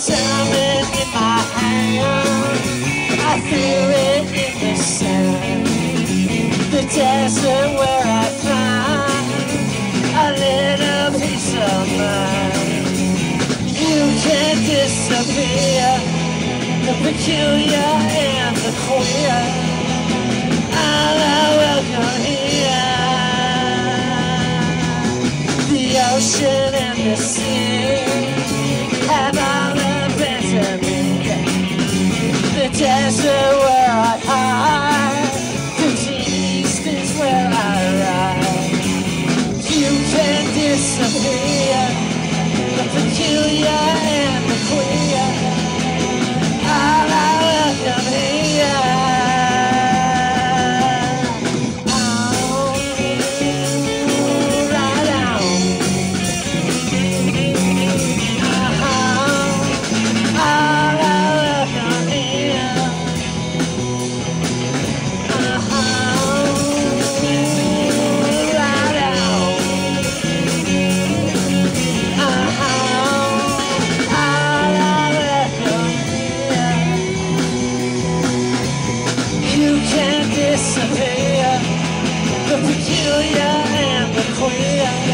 something in my hand. I feel it in the sand. The desert where I find a little piece of mind. You can't disappear. The peculiar and the queer. All are welcome here. The ocean and the sea. peculiar and peculiar and the queen. disappear The peculiar and the queer.